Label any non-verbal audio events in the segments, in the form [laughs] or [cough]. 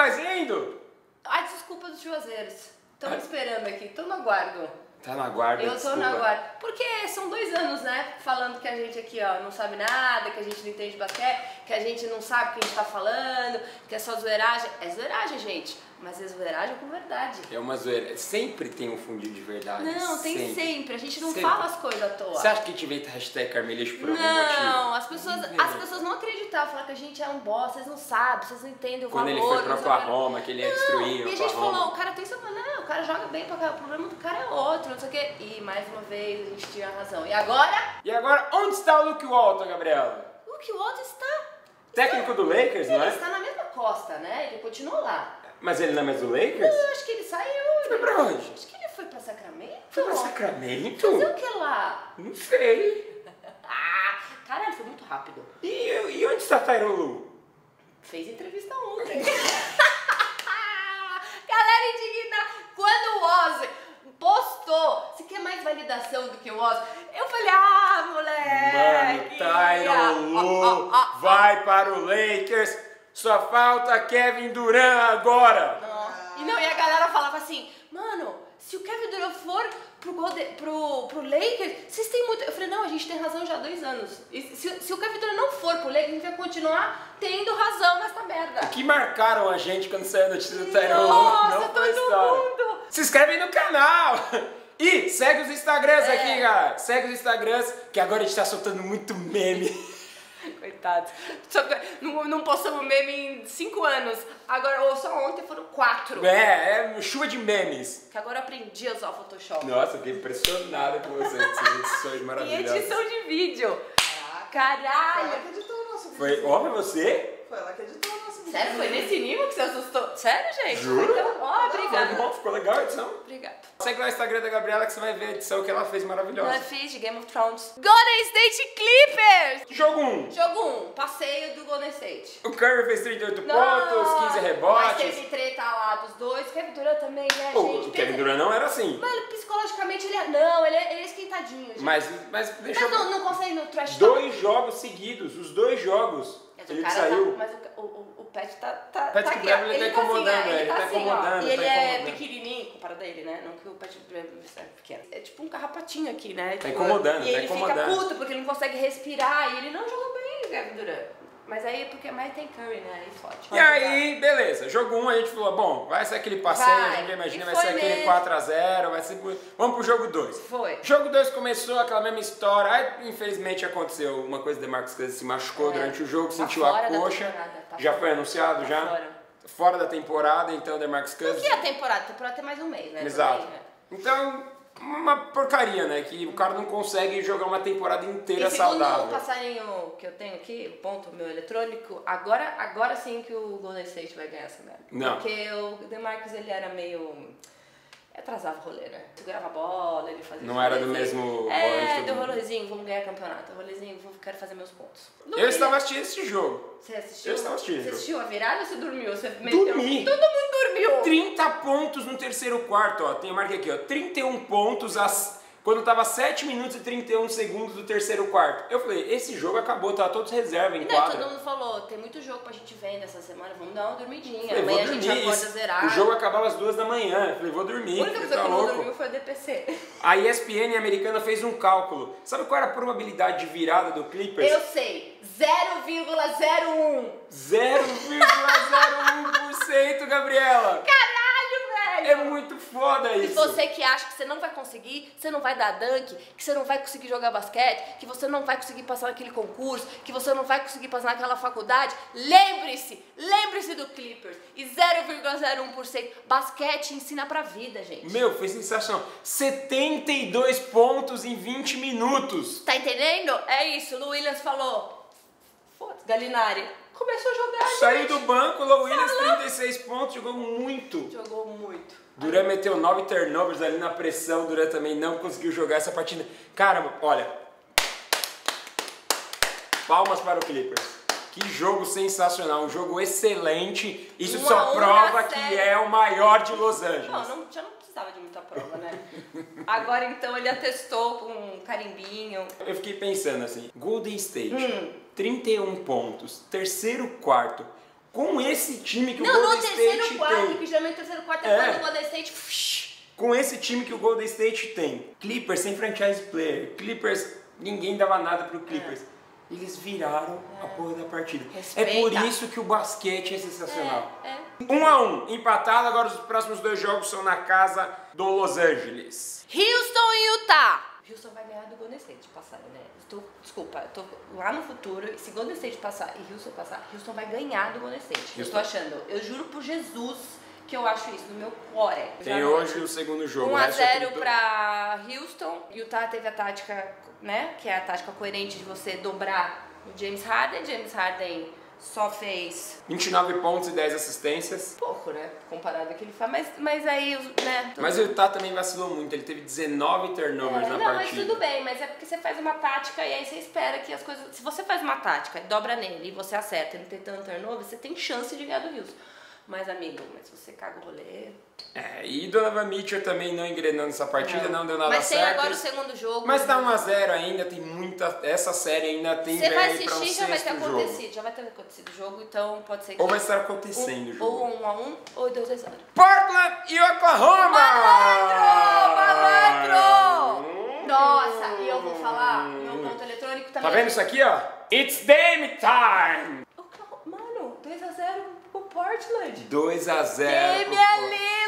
mais lindo? Ai, desculpa dos juazeiros. Estão esperando aqui, tô no aguardo. Tá na guarda, Eu tô na guarda. Porque são dois anos, né? Falando que a gente aqui, ó, não sabe nada, que a gente não entende basquete, que a gente não sabe o que a gente tá falando, que é só zoeiragem. É zoeiragem, gente. Mas é zoeiragem com verdade. É uma zoeira. Sempre tem um fundinho de verdade. Não, tem sempre. sempre. A gente não Sempre. fala as coisas à toa. Você acha que a gente inventa hashtag Carmeleixo por algum motivo? Não, as pessoas, Não as pessoas não acreditavam, falaram que a gente é um boss, vocês não sabem, vocês não entendem o Quando ele valor. foi pra não sei o que. Oklahoma, que ele ia destruir Não, e a gente falou, o cara tem seu não, o cara joga bem pra cá, o problema do cara é outro, não sei o quê. E mais uma vez a gente tinha razão. E agora, E agora, onde está o Luke Walton, Gabriela? o outro está. Técnico do Lakers, não Ele é? está na mesma costa, né? Ele continua lá. Mas ele não é mais do Lakers? Eu acho que ele saiu. Foi ele- pra onde? Acho que ele foi pra Sacramento. Foi pra Fazer Sacramento? o que lá? Não sei. [laughs] Ah, caralho, foi muito rápido. E, e onde está Tyron Lu? Fez entrevista ontem. [laughs] Galera indignada. Quando o Oz postou, você quer mais validação do que o Oz? Eu falei, ah, Mano, moleque. Tyron Ah, Lu vai para o Lakers. Só falta Kevin Durant agora. Nossa. E não, e a galera falava assim, mano, se o Kevin Durant for pro, Golden, pro, pro Lakers, vocês têm muito. Eu falei, não, a gente tem razão já há dois anos. E se, se o Kevin Durant não for pro Lakers, a gente vai continuar tendo razão nessa merda. Que marcaram a gente quando saiu a notícia do Tyron. Nossa, Não todo mundo. Se inscreve no canal. E segue os Instagrams É. aqui, galera. Segue os Instagrams, que agora a gente tá soltando muito meme. Coitados. Só que não, não postamos meme em cinco anos. Agora, ou só ontem foram quatro. É, é chuva de memes. Que agora eu aprendi a usar o Photoshop. Nossa, fiquei impressionada com você, essas edições E maravilhosas. edição de vídeo. Foi ela Caralho. que editou o nosso vídeo. Foi, ó, pra você? Foi ela que editou o nosso vídeo. Sério, foi nesse nível que você assustou? Sério, gente? Juro? Então, ó, Foi obrigada. bom, ficou legal a edição. Obrigada. Segue lá o Instagram da Gabriela que você vai ver a edição que ela fez maravilhosa. Eu fiz de Game of Thrones. Golden State Clippers! Jogo 1. Jogo 1, um, passeio do Golden State. O Curry fez 38 Não, pontos, 15 Mas rebotes. teve treta lá dos dois. Kevin Durant também, né, Pô, gente? o Kevin Durant não era assim. Mas ele, psicologicamente ele é... Não, ele é, ele é esquentadinho, gente. Mas, mas deixa Mas eu... não, não consegue no trash talk. Dois jogos seguidos, os dois jogos. O Ele cara saiu. Tá, mas o, o, o Pet tá, tá, Patrick tá. Beverley tá assim, incomodando, ele tá assim, ó. incomodando, E ele tá é pequenininho comparado a ele, né? Não que o Beverley é pequeno. É tipo um carrapatinho aqui, né? Tá Tipo, incomodando, E tá ele fica puto porque ele não consegue respirar. E ele não jogou bem, o Kevin Durant. Mas aí, porque mais tem Curry, né? Aí fode. E aí, beleza. Jogo 1 um, a gente falou, bom, vai ser aquele passeio, Vai. a gente imagina, vai ser aquele mesmo. 4x0, vai ser... Vamos pro jogo 2. Foi. Jogo 2 começou aquela mesma história. Aí, infelizmente, aconteceu uma coisa, DeMarcus Cousins se machucou É. durante o jogo, Tá sentiu a coxa. tá já foi anunciado, Tá já? fora. Fora da temporada, então, DeMarcus O Cousins... que é a temporada? A temporada tem mais um mês, né? Exato. Também, né? Então, uma porcaria, né? Que o cara não consegue jogar uma temporada inteira E segundo saudável. o passarinho que eu tenho aqui, o ponto meu eletrônico, agora, agora sim que o Golden State vai ganhar essa merda. Não. Porque o DeMarcus, ele era meio... Atrasava o rolê, né? Segurava a bola, ele fazia... Não era do mesmo É, do rolezinho, vamos ganhar campeonato. Rolezinho, vou, quero fazer meus pontos. No Eu estava assistindo esse jogo. Você assistiu? eu estava assistindo. Você assistiu a virada ou você dormiu? Você meteu... Dormi. Todo mundo dormiu! 30 pontos no terceiro quarto, ó. Tem, marca aqui, ó. 31 pontos às, quando tava 7 minutos e 31 segundos do terceiro quarto. Eu falei, esse jogo acabou, tava todos reserva em Não, quadra. todo mundo falou, tem muito jogo pra gente ver nessa semana, vamos dar uma dormidinha. Falei, Amanhã a gente dormir. acorda Isso- zerado. O jogo acabava às duas da manhã. Eu falei, vou dormir. A única pessoa tá que não dormiu foi o DPC. A [laughs] ESPN americana fez um cálculo. Sabe qual era a probabilidade de virada do Clippers? Eu sei, 0,01. 0,01%, Gabriela. Caralho, É muito foda E isso. você que acha que você não vai conseguir, que você não vai dar dunk, que você não vai conseguir jogar basquete, que você não vai conseguir passar naquele concurso, que você não vai conseguir passar naquela faculdade, lembre-se, lembre-se do Clippers. E 0,01%. Basquete ensina pra vida, gente. Meu, foi sensacional. 72 pontos em 20 minutos. Tá entendendo? É isso, o Lu Williams falou. Foda-se, Galinari. Começou a jogar. Saiu gente. do banco, Low Williams, Falou. 36 pontos, jogou muito. Jogou muito. Duran meteu 9 turnovers ali na pressão, Duran também não conseguiu jogar essa partida. Cara, olha. Palmas para o Clippers. Que jogo sensacional, um jogo excelente. Isso Um só prova que série. é o maior de Los Angeles. Não, não, já não precisava de muita prova, né? Agora então ele atestou com um carimbinho. Eu fiquei pensando assim, Golden State, Hum. 31 pontos, terceiro quarto, Com esse time que o Não, no Golden terceiro State quarto, tem. que geralmente o terceiro quarto é, É. quando o Golden State... Fsh, Com esse time que o Golden State tem. Clippers sem franchise player. Clippers, ninguém dava nada pro Clippers. Eles viraram a porra da partida. É Respeita. por isso que o basquete é sensacional. É, é. Um a um, empatado. Agora os próximos dois jogos são na casa do Los Angeles. Houston e Utah. Houston vai ganhar do Golden State, passar, né? Estou, desculpa, eu tô lá no futuro. e Se Golden State passar e Houston passar, Houston vai ganhar do Golden State. Eu Houston. tô achando. Eu juro por Jesus que eu acho isso no meu core. Tem hoje o segundo jogo. 1 o a resto é 0 tudo- pra Houston. Utah teve a tática, né? Que é a tática coerente de você dobrar o James Harden. James Harden só fez 29 pontos e 10 assistências. pouco, né? Comparado ao que ele faz. Mas, mas aí, né? Mas o Utah também vacilou muito. Ele teve 19 turnovers É, na não, mas partida. tudo bem, mas é porque você faz uma tática e aí você espera que as coisas. Se você faz uma tática e dobra nele e você acerta e não tem tanto turnover, você tem chance de ganhar do Houston. Mas, amigo, mas se você caga o rolê. É, e Donovan Mitchell também não engrenando essa partida, não, deu nada mas tem certo. agora o segundo jogo. Mas tá 1x0 ainda, tem muita. Essa série ainda tem Você vai pra ir pra um assistir, já vai ter jogo. acontecido. Já vai ter acontecido o jogo, então pode ser que. Ou vai estar acontecendo o um, jogo. Ou um a um, ou dois a zero. Portland e Oklahoma! Malandro! Malandro! Nossa, e eu vou falar, meu ponto eletrônico também. Tá vendo isso aqui, ó? It's Dame time! Mano, 2x0 pro Portland. 2x0. Damian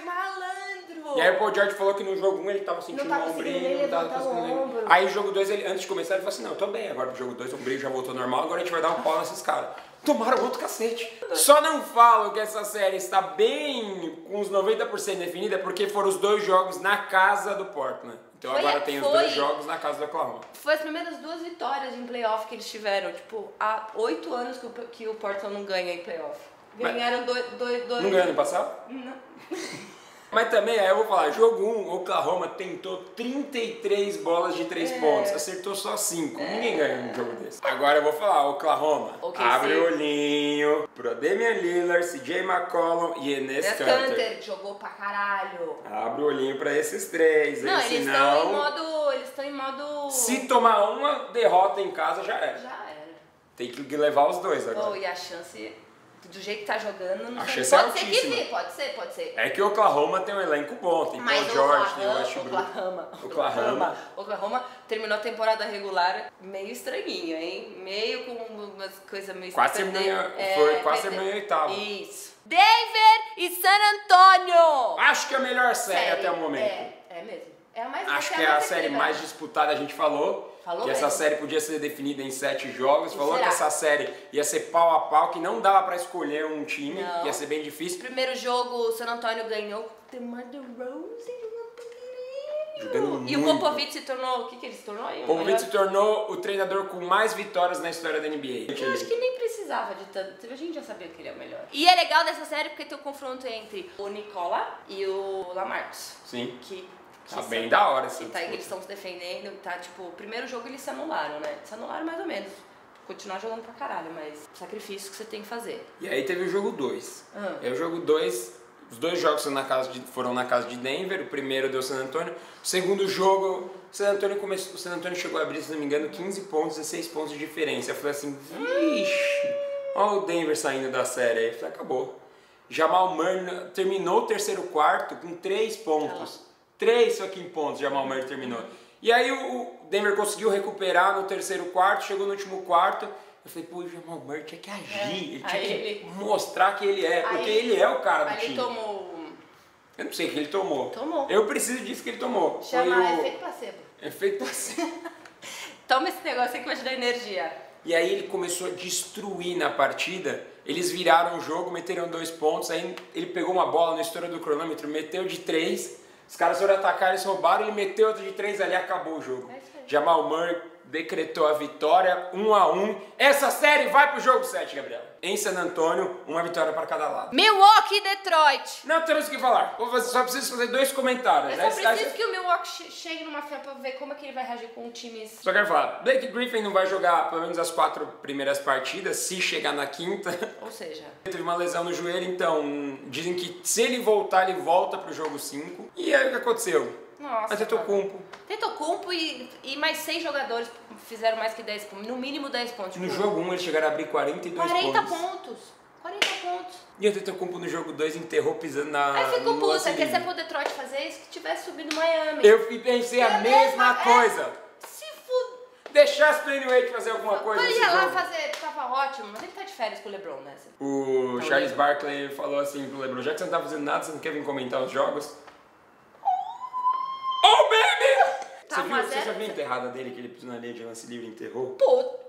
Malandro. E aí o Paul George falou que no jogo 1 ele tava sentindo Não tá um ombrinho, não tava conseguindo nem- ombro. Aí o jogo 2, ele, antes de começar, ele falou assim, não, tô bem, agora pro jogo 2 o ombrinho já voltou normal, agora a gente vai dar um pau nesses caras. Tomaram outro cacete. Só não falo que essa série está bem com uns 90% definida porque foram os dois jogos na casa do Portland. Então Foi- agora tem os foi. dois jogos na casa do Oklahoma. Foi as primeiras duas vitórias em playoff que eles tiveram. Tipo, há oito anos que o, que o Portland não ganha em playoff. Ganharam dois... dois, dois Não ganhou ano passado? Não. [laughs] Mas também, aí eu vou falar, jogo 1, Oklahoma tentou 33 bolas de 3 É. pontos, acertou só 5. Ninguém ganha um jogo desse. Agora eu vou falar, Oklahoma, OKC. abre o olhinho pro Damian Lillard, CJ McCollum e Enes Kanter. Kanter jogou pra caralho. Abre o olhinho pra esses três, Não, eles estão em modo... Eles estão em modo... se tomar uma derrota em casa, já era. Já era. Tem que levar os dois agora. Oh, e a chance... Do jeito que tá jogando, não A sei. é Pode ser que sim, pode ser, pode ser. É que o Oklahoma tem um elenco bom, tem Mas Paul George, tem Westbrook. [laughs] Oklahoma, Oklahoma. Oklahoma terminou a temporada regular meio estranhinho, hein? Meio com umas coisas meio Quase perder- terminou- foi- quase em oitavo. Isso. Denver e San Antonio! Acho que é a melhor série, até o momento. É, é mesmo. É a mais Acho que é a mais série mais disputada, a gente falou. Falou que essa mesmo. série podia ser definida em sete jogos. E falou será? que essa série ia ser pau a pau, que não dava pra escolher um time, Não. ia ser bem difícil. Primeiro jogo, o San Antonio ganhou. Pra caralho. Jogando E o muito. Popovich se tornou... O que que ele se tornou aí? O Popovich se tornou o treinador com mais vitórias na história da NBA. Eu acho que nem precisava de tanto. A gente já sabia que ele é o melhor. E é legal dessa série porque tem o confronto entre o Nicola e o Lamarcus. Sim. Que, que Tá bem da hora essa tá. Eles estão se defendendo, tá? Tipo, o primeiro jogo eles se anularam, né? Se anularam mais ou menos. Continuar jogando pra caralho, mas sacrifício que você tem que fazer. E aí teve o jogo 2. Ah. É o jogo 2. Os dois jogos foram na, casa de, foram na casa de Denver. O primeiro deu San Antonio. O segundo jogo, o San Antonio, começou, o San Antonio chegou a abrir, se não me engano, 15 pontos, 16 pontos de diferença. Eu falei assim, vixe, olha o Denver saindo da série. Aí eu falei, acabou. Jamal Murray terminou o terceiro quarto com 3 pontos. 3 fucking pontos Jamal Murray terminou. E aí o Denver conseguiu recuperar no terceiro quarto, chegou no último quarto. Eu falei, pô, o Jamal Murray tinha que agir, É, ele tinha aí que ele- mostrar que ele é, porque Aí- ele é o cara do Aí time. ele tomou. Eu não sei o que ele tomou. Tomou. Eu preciso disso que ele tomou. Chama Foi o efeito placebo. efeito [laughs] placebo. Toma esse negócio aí que vai te dar energia. E aí ele começou a destruir na partida. Eles viraram o jogo, meteram dois pontos. Aí ele pegou uma bola na história do cronômetro, meteu de três. Os caras foram atacar, eles roubaram, ele meteu outra de três ali acabou o jogo. É. Jamal Murray decretou a vitória, um a um. Essa série vai pro jogo 7, Gabriel. Em San Antônio, uma vitória para cada lado. Milwaukee e Detroit. Não temos o que falar. Só preciso fazer dois comentários. Eu Aí- só preciso que o Milwaukee che- chegue numa final pra ver como é que ele vai reagir com times. Só quero falar, Blake Griffin não vai jogar pelo menos as quatro primeiras partidas, se chegar na quinta. Ou seja, Ele [laughs] teve uma lesão no joelho, então dizem que se ele voltar, ele volta pro jogo 5. E aí o que aconteceu? nossa. Mas eu cumpo. Tetocumpo e, e mais seis jogadores fizeram mais que 10 pontos. No mínimo 10 pontos. No jogo 1 um, eles chegaram a abrir 42 40 pontos. Pontos. pontos. E o Antetokounmpo no jogo 2 enterrou pisando na Aí ficou puta, lance quer ser pro Detroit fazer isso que tivesse subido Miami. Eu pensei a É mesma mesma- coisa. Se fuder. Deixasse o Dwayne Wade fazer alguma coisa Ele ia lá jogo. fazer, tava ótimo, mas ele tá de férias com o LeBron, né? O Então, Charles ele- Barkley falou assim pro LeBron, já que você não tá fazendo nada, você não quer vir comentar os jogos? Oh, baby! Tá você, viu, a você já viu a enterrada dele, que ele pisou na linha de lance livre e enterrou? Puta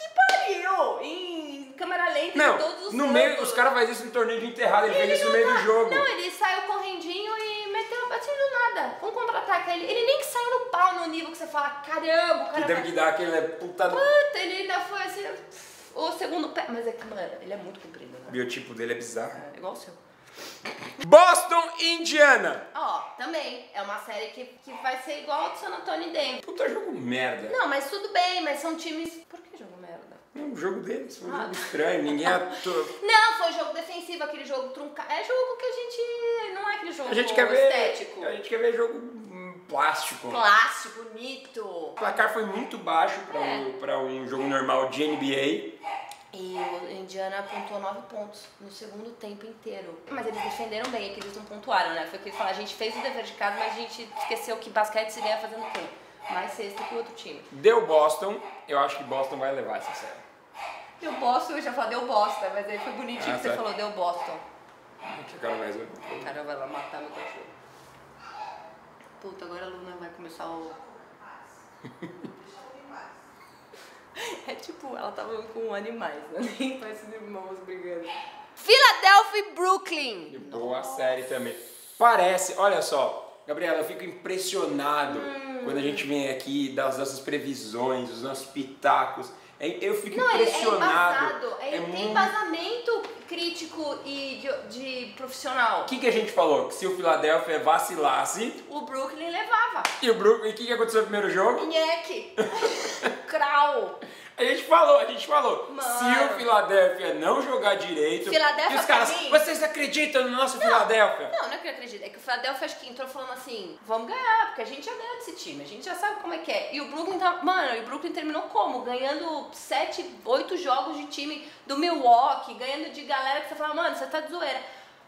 que pariu! Em câmera lenta Não, de todos os no meio, os caras fazem isso no torneio de enterrada, ele, fez isso no meio do jogo. Não, ele saiu correndinho e meteu assim do nada. Um contra-ataque. Ele, ele nem que saiu no pau no nível que você fala, caramba, o Que cara teve vai... que dar aquele né, puta. Puta, ele ainda foi assim, o segundo pé. Mas é que, mano, ele é muito comprido, O né? biotipo dele é bizarro. É igual o seu. Boston, Indiana. Ó, também. É uma série que, que vai ser igual ao do San Antonio Denver. Puta jogo merda. Não, mas tudo bem, mas são times... Por que jogo merda? Não, o jogo deles foi um Ah. jogo estranho, ninguém [laughs] atua. Não, foi jogo defensivo, aquele jogo truncado. É jogo que a gente... Não é aquele jogo A gente quer ver. estético. A gente quer ver jogo hum, plástico. Plástico, bonito. O placar foi muito baixo para É. um, pra um jogo normal de NBA. E o Indiana pontuou 9 pontos no segundo tempo inteiro. Mas eles defenderam bem, é que eles não pontuaram, né? Foi o que eles falaram, a gente fez o dever de casa, mas a gente esqueceu que basquete se ganha fazendo o quê? Mais sexta que o outro time. Deu Boston, eu acho que Boston vai levar essa série. Deu Boston, eu já falei deu Boston, mas aí foi bonitinho Ah, que você falou, deu Boston. Eu quero mais um. O cara vai lá matar meu cachorro. Puta, agora a Luna vai começar o... [laughs] É tipo, ela tava com animais, né? [laughs] Nem parece irmãos brigando. Philadelphia e Brooklyn. Boa série também. Parece, olha só, Gabriela, eu fico impressionado Hum. quando a gente vem aqui das nossas previsões, dos nossos pitacos. É- Eu fico Não, ele é impressionado. embasado. Ele É tem muito- embasamento crítico e de, de profissional. O que, que a gente falou? Que se o Philadelphia vacilasse, O Brooklyn levava. e o Brooklyn, e o que, que aconteceu no primeiro jogo? Nheque. [laughs] Krau. A gente falou, a gente falou. Mano. Se o Philadelphia não jogar direito, Philadelphia, e os caras, mim- vocês acreditam no nosso Philadelphia? Não, não é que eu acredito. É que o Philadelphia acho que entrou falando assim, vamos ganhar, porque a gente já ganhou desse time, a gente já sabe como é que é. E o Brooklyn tá. Mano, e o Brooklyn terminou como? Ganhando 7, 8 jogos de time do Milwaukee, ganhando de galera que você fala, mano, você tá de zoeira.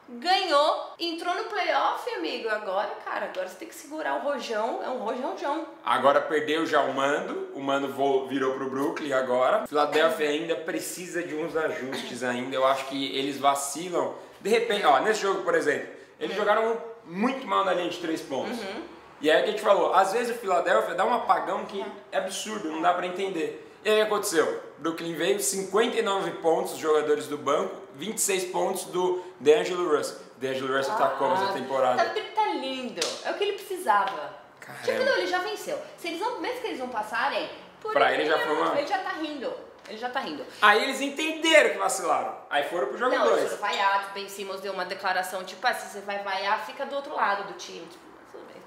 Ganhou, entrou no playoff, amigo. Agora, cara, agora você tem que segurar o rojão, é um rojãozão. Agora perdeu já o mando, o mando virou pro Brooklyn agora. Philadelphia ainda precisa de uns ajustes ainda, eu acho que eles vacilam. De repente, ó, nesse jogo, por exemplo, eles jogaram muito mal na linha de três pontos. E aí o que a gente falou, às vezes o Philadelphia dá um apagão que é absurdo, não dá pra entender. E aí aconteceu? Brooklyn veio 59 pontos dos jogadores do banco, 26 pontos do D'Angelo Russell. D'Angelo Russell tá como essa temporada? Tá, tá lindo. É o que ele precisava. Caramba. Tipo, não, ele já venceu. Se eles não, mesmo que eles não passarem, por Pra ele já foi uma- Ele já tá rindo. Ele já tá rindo. Aí eles entenderam que vacilaram. Aí foram pro jogo não, eles 2. foram vaiados. Ben Simmons deu uma declaração, tipo, ah, se você vai vaiar, fica do outro lado do time. Tipo,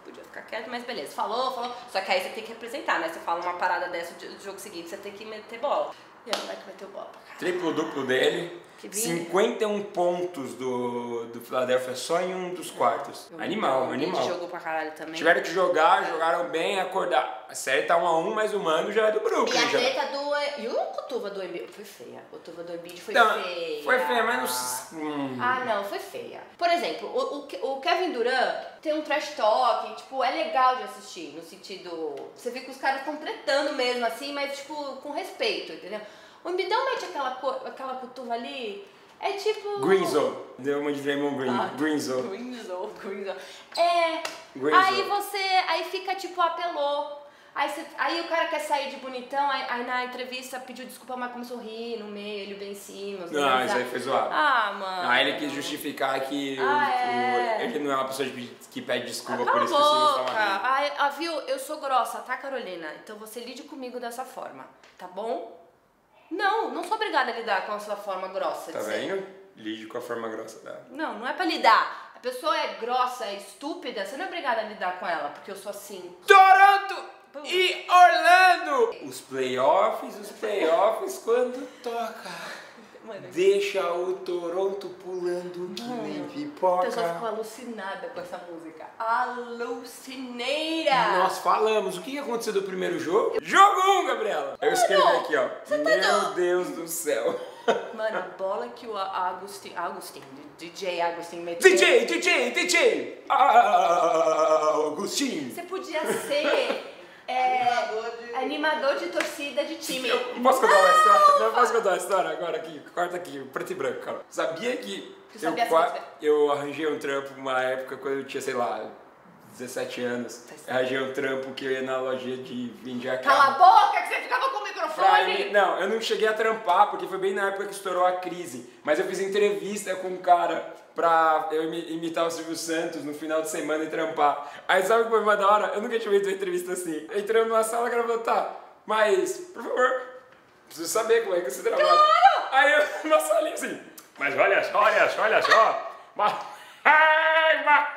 podia ficar quieto, mas beleza. Falou, falou. Só que aí você tem que representar, né? Você fala uma parada dessa, o jogo seguinte você tem que meter bola. E aí o moleque meteu bola pra caralho. Triplo duplo dele. Que lindo. 51 pontos do, do Philadelphia só em um dos quartos. Animal, O animal. Embiid jogou pra caralho também. Tiveram que jogar, jogaram bem, acordar. A série tá 1 a 1 mas o mano já é do E Brooklyn. a já. treta do. E o cotuva do Embiid? Foi feia. O cotuva do Embiid foi Então, feia. Foi feia, mas não. hum. Ah, não, foi feia. Por exemplo, o, o o Kevin Durant tem um trash talk, tipo, é legal de assistir, no sentido. Você vê que os caras estão tretando mesmo, assim, mas, tipo, com respeito, entendeu? O Embidão mete aquela, co- aquela cutuva ali, é tipo. Greenzo. Deu uma de Draymond Green. Ah, Greenzo. Greenzo, Greenzo. É. Greenzo. Aí você. Aí fica tipo, apelou. Aí, você- aí o cara quer sair de bonitão, aí, aí na entrevista pediu desculpa, mas começou a rir no meio, ele bem em cima. Não, isso aí foi zoado. Ah, mano. Aí ele quis justificar que o- Ah, o- é. ele não é uma pessoa que pede desculpa por isso que o Simmons boca. tava rindo. Ai, ah, viu? Eu sou grossa, tá, Carolina? Então você lide comigo dessa forma, tá bom? Não, não sou obrigada a lidar com a sua forma grossa Tá vendo? Lide com a forma grossa dela. Não, não é pra lidar. A pessoa é grossa, é estúpida, você não é obrigada a lidar com ela, porque eu sou assim. Toronto e Orlando! Os playoffs, os playoffs, quando toca. Mano, Deixa o Toronto pulando que nem a pessoa pipoca. ficou alucinada com essa música. Alucineira! Nós falamos. O que aconteceu do primeiro jogo? Jogo 1, um, Gabriela. Eu escrevi aqui, ó. você tá Meu doido? Deus do céu. [laughs] Mano, a bola que o Agustin, Agustin, DJ Agustin meteu. DJ, DJ, DJ. Ah, Augustinho. Você podia ser é, Animador de- animador de torcida de time. Eu posso contar uma história? Não posso contar uma história agora aqui? Corta aqui, preto e branco, cara. Sabia que eu, eu arranjei um trampo uma época quando eu tinha, sei lá, 17 anos. Tá arranjei um trampo que eu ia na lojinha de vender Cala a carro. boca que você ficava com o Pra microfone! mim- não, eu não cheguei a trampar, porque foi bem na época que estourou a crise. Mas eu fiz entrevista com um cara pra eu imi- imitar o Silvio Santos no final de semana e trampar. Aí sabe o que foi mais da hora? Eu nunca tinha feito uma entrevista assim. Entrando numa sala, o cara falou, tá, mas, por favor, preciso saber como é que você trabalha. Aí eu, [laughs] na salinha assim, mas olha só, olha só, olha só. Mas, ai, [laughs] mas,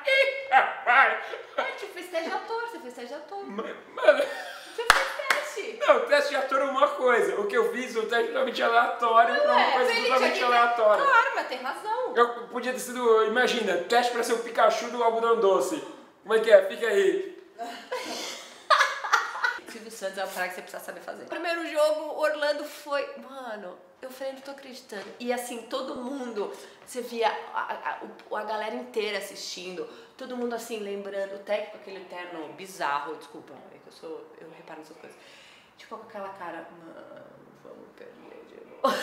É, você fez teste de ator, você fez teste de ator. Mano, Você fez teste. Não, o teste de ator é uma coisa. O que eu fiz, o teste totalmente aleatório pra uma Ué, coisa totalmente aleatória. Claro, mas tem razão. Eu podia ter sido, imagina, teste pra ser o Pikachu do algodão doce. Como é que é? Fica aí. [laughs] Santos é uma parada que você precisa saber fazer. Primeiro jogo, Orlando foi. Mano, eu falei, não tô acreditando. E assim, todo mundo, você via a, a, a galera inteira assistindo, todo mundo assim, lembrando, o técnico, aquele terno bizarro, desculpa, é que eu sou. Eu reparo nessas coisas. Tipo, com aquela cara, mano, vamos perder de novo.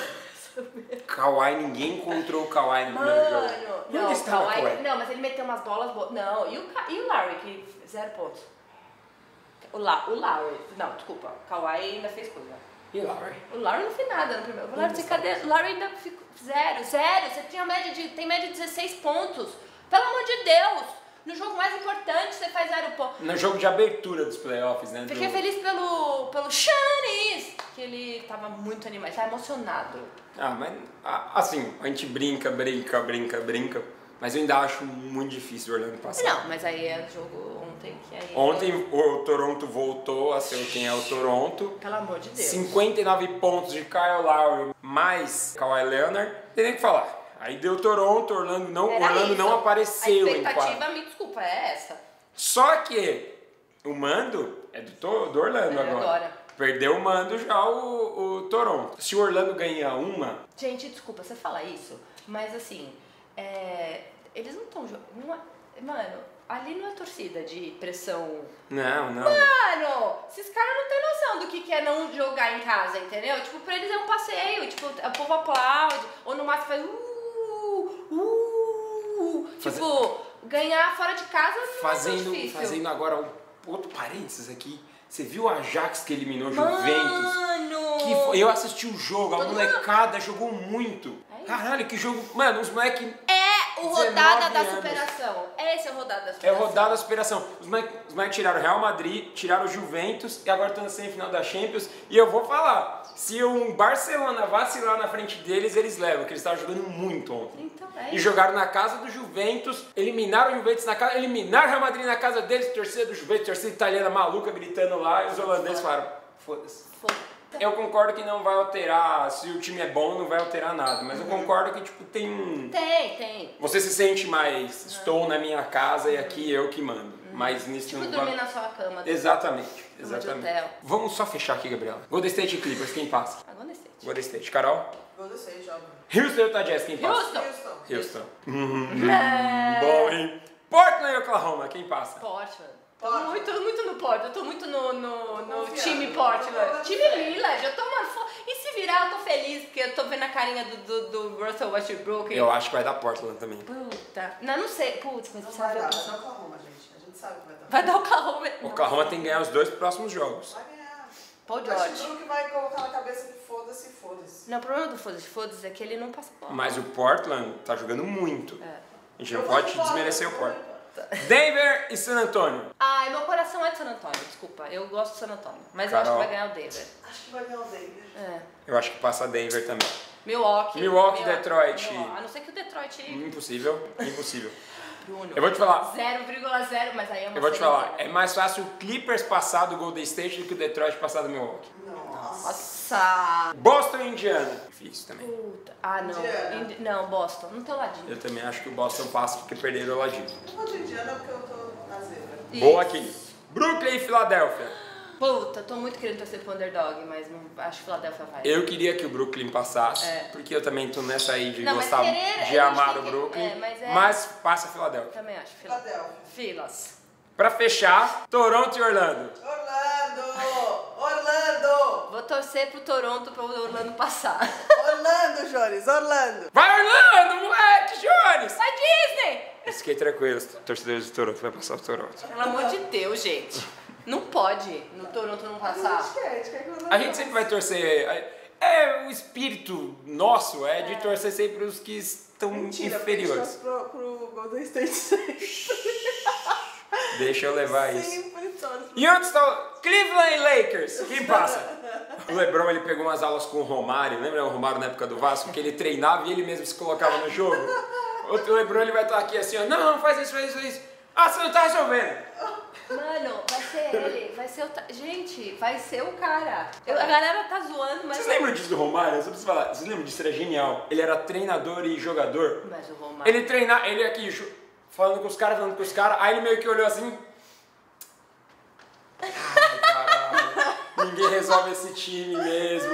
[laughs] Kawhi, ninguém encontrou o Kawhi no primeiro jogo. Não, estava Kawhi- Kawhi? não, mas ele meteu umas bolas boas. Não, e o, e o Larry, que zero pontos. O, La, o Larry, não, desculpa, Kawhi ainda fez coisa. E Larry? O Larry não fez nada no primeiro. O você, cadê? O Larry ainda ficou zero, zero. Você tinha média de, tem média de 16 pontos. Pelo amor de Deus! No jogo mais importante você faz zero pontos. No jogo de abertura dos playoffs, né? Fiquei do- feliz pelo, pelo Shanice, que ele tava muito animado, tava emocionado. Ah, mas assim, a gente brinca, brinca, brinca, brinca. Mas eu ainda acho muito difícil o Orlando passar. Não, mas aí é o jogo ontem que aí. Ontem o Toronto voltou a ser quem é o Toronto. Pelo amor de Deus. 59 pontos de Kyle Lowry mais Kawhi Leonard. Tem nem o que falar. Aí deu Toronto, Orlando não, Era Orlando isso. não apareceu A expectativa, me desculpa, é essa. Só que o mando é do, do Orlando É agora. agora. Perdeu o mando já o, o Toronto. Se o Orlando ganhar uma, Gente, desculpa você falar isso, mas assim, é, eles não estão jogando. Mano, ali não é torcida de pressão. não, não. Mano, esses caras não têm noção do que, que é não jogar em casa, entendeu? Tipo, pra eles é um passeio, tipo, o povo aplaude, ou no máximo faz. Uh, uh, Faze- Tipo, ganhar fora de casa não é Fazendo, difícil. fazendo agora um outro parênteses aqui. Você viu o Ajax que eliminou o Juventus? Mano! Que foi- eu assisti o jogo, a Todo molecada jogou muito. É. Caralho, que jogo. Mano, os moleques. É o 19 rodada da anos. superação. Esse é o rodada da É superação. rodada da superação. Os moleques moleque tiraram o Real Madrid, tiraram o Juventus e agora estão na semifinal da Champions. E eu vou falar: se um Barcelona vacilar na frente deles, eles levam, porque eles estavam jogando muito ontem. Então, é E jogaram na casa do Juventus, eliminaram o Juventus na casa, eliminaram o Real Madrid na casa deles, torcida do Juventus, torcida italiana maluca gritando lá, e os holandeses falaram: foda-se. Foda. Eu concordo que não vai alterar, se o time é bom, não vai alterar nada, mas Uhum. eu concordo que, tipo, tem um. Tem, tem. Você se sente mais, estou na minha casa e aqui eu que mando. Mas nisso Tipo não dormir vai. na sua cama. Exatamente, Cama de exatamente. hotel. Vamos só fechar aqui, Gabriela. Golden State Clippers, quem passa? Agora nesse state. Golden State. Carol? Golden State, óbvio. Houston e Utah Jazz, quem passa? Houston. Houston. Houston. Hum, bom, hein? Portland e Oklahoma, quem passa? Portland. Tô Portland. muito, muito no Portland. Eu tô muito no, no, no time Portland. tô Time Lillard. Eu tô, mano, fo- E se virar, eu tô feliz, porque eu tô vendo a carinha do, do, do Russell Westbrook. Eu acho que vai dar Portland também. Puta. Não, não sei. Putz, mas Não precisa vai ver. dar, o- vai dar Oklahoma, gente. A gente sabe que vai dar. Vai dar o Oklahoma. O Oklahoma tem que ganhar os dois próximos jogos. Vai ganhar. Paul O George. Westbrook vai colocar na cabeça que foda-se, foda-se. Não, o problema do foda-se, foda-se é que ele não passa bola. Mas o Portland tá jogando muito. É. A gente não Eu pode de Portland, desmerecer o eu Denver e San Antonio. Ai, meu coração é de San Antônio, desculpa. Eu gosto de San Antônio. Mas eu acho Carol. que vai ganhar o Denver. Acho que vai ganhar o Denver. É. Eu acho que passa Denver também. Milwaukee. Milwaukee, Detroit. Milwaukee. A não ser que o Detroit. Impossível, impossível. Bruno. Eu vou te falar. 0,0, mas aí é uma Eu vou te falar, é mais fácil o Clippers passar do Golden State do que o Detroit passar do Milwaukee. Nossa. Nossa Nossa! Boston e Indiana. Difícil também. Puta. Ah, não. Indiana. Indi- Não, Boston. Não tem ladinho. Eu também acho que o Boston passa porque perderam o ladinho. Eu vou de Indiana porque eu tô na zebra. Boa aqui. Brooklyn e Filadélfia. Puta, tô muito querendo torcer pro underdog, mas não, acho que Philadelphia vai. Eu queria que o Brooklyn passasse, É. porque eu também tô nessa aí de Não, gostar querer, de amar o que- Brooklyn. é, mas é- mas passa Filadélfia. Também acho. Fila- Filadélfia. Filas. Pra fechar, Toronto e Orlando. Orlando! Torcer pro Toronto pra o Orlando passar. Orlando, Jones, Orlando! Vai Orlando, moleque, Jones! Vai Disney! Fiquei tranquilo, torcedores do Toronto, vai passar o Toronto. Pelo amor de Deus, gente. Não pode no Toronto não A passar. gente quer, a gente quer A gente sempre vai torcer. É o espírito nosso, é de torcer sempre os que estão Mentira, a inferiores. pro, pro Golden State sempre. Deixa eu levar isso. Sempre torce. E onde está o Cleveland e Lakers? Quem passa? O LeBron ele pegou umas aulas com o Romário, lembra o Romário na época do Vasco? Que ele treinava e ele mesmo se colocava no jogo. O LeBron ele vai estar aqui assim, ó, não, não faz isso, faz isso, faz isso. Ah, você não tá resolvendo. Mano, vai ser ele, vai ser o. ta- Gente, vai ser o cara. Eu- a galera tá zoando, mas. Vocês lembram disso do Romário? Eu só preciso falar. Vocês lembram disso? Era genial. Ele era treinador e jogador. Mas o Romário. Ele treinava, ele aqui falando com os caras, falando com os caras, aí ele meio que olhou assim. Ai, caralho. Ninguém resolve esse time mesmo.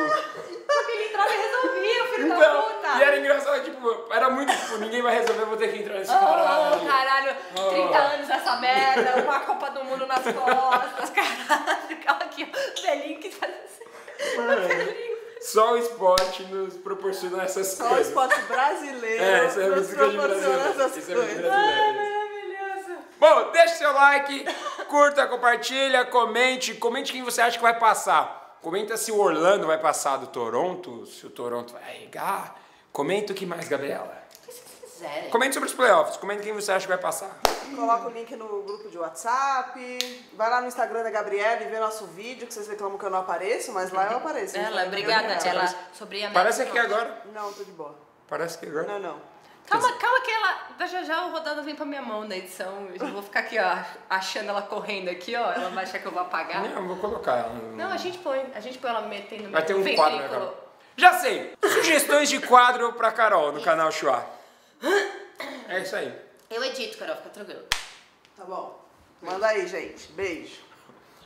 Porque ele entrava e resolvia, o filho da Então, puta. e era engraçado, tipo, era muito tipo, ninguém vai resolver, eu vou ter que entrar nesse Oh, caralho. caralho, Oh. 30 anos essa merda, uma Copa do Mundo nas costas, [laughs] caralho, ficava aqui, ó, velhinho que faz assim. Mano, Velhinho. só o esporte nos proporciona essas Só o coisas. esporte brasileiro É, isso é nos música de proporciona brasileiro. essas Isso é muito coisas. brasileiro. Maravilhoso. Bom, deixa seu like, curta, compartilha, comente, comente quem você acha que vai passar. Comenta se o Orlando vai passar do Toronto, se o Toronto vai arregar. Comenta o que mais, Gabriela. O que vocês quiserem. Comente sobre os playoffs, comenta quem você acha que vai passar. Coloca o link no grupo de WhatsApp. Vai lá no Instagram da Gabriela e vê nosso vídeo, que vocês reclamam que eu não apareço, mas lá eu apareço. Ela, obrigada, ela, sobrinha Parece médica. aqui agora. Não, tô de boa. Parece que agora. Não, não. Calma, calma que ela, já já o rodando vem pra minha mão na edição, eu vou ficar aqui, ó, achando ela correndo aqui, ó, ela vai achar que eu vou apagar. Não, eu vou colocar ela. no- Não, a gente põe, a gente põe ela metendo no Vai ter um ventrículo. quadro, né, Carol? Já sei! Sugestões de quadro pra Carol no canal Chua. É isso aí. Eu edito, Carol, fica tranquilo. Tá bom. Manda aí, gente. Beijo.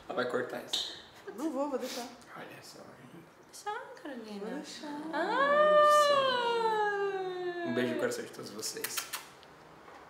Ela vai cortar isso. Não vou, vou deixar. Olha só. Só, Carolina. Vou deixar. Ah! Um beijo no coração de todos vocês.